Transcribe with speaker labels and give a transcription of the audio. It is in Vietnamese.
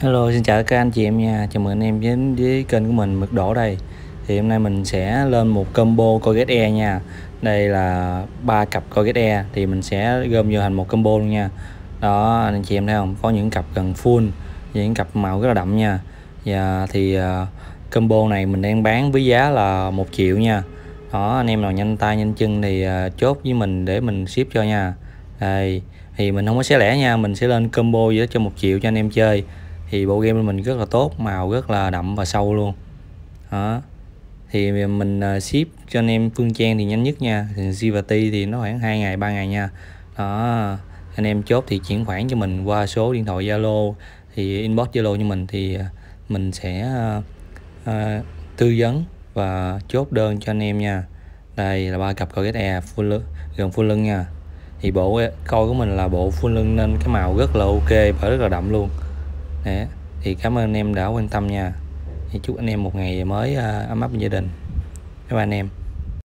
Speaker 1: Hello, xin chào các anh chị em nha. Chào mừng anh em đến với kênh của mình Mực Đỏ đây. Thì hôm nay mình sẽ lên một combo Colgate Air nha. Đây là ba cặp Colgate Air thì mình sẽ gom vô thành một combo luôn nha. Đó, anh chị em thấy không? Có những cặp gần full, những cặp màu rất là đậm nha. Và thì uh, combo này mình đang bán với giá là một triệu nha. Đó, anh em nào nhanh tay nhanh chân thì uh, chốt với mình để mình ship cho nha. Đây, thì mình không có xé lẻ nha, mình sẽ lên combo với cho một triệu cho anh em chơi thì bộ game của mình rất là tốt màu rất là đậm và sâu luôn. Đó. Thì mình à, ship cho anh em phương trang thì nhanh nhất nha. Thì và thì nó khoảng 2 ngày 3 ngày nha. Đó. Anh em chốt thì chuyển khoản cho mình qua số điện thoại Zalo. Thì inbox Zalo cho mình thì à, mình sẽ uh, uh, tư vấn và chốt đơn cho anh em nha. Đây là ba cặp Colgate e full lưng, gần full lưng nha. Thì bộ coi của mình là bộ full lưng nên cái màu rất là ok và rất là đậm luôn. Đấy. thì cảm ơn anh em đã quan tâm nha thì chúc anh em một ngày mới à, ấm áp gia đình các bạn anh em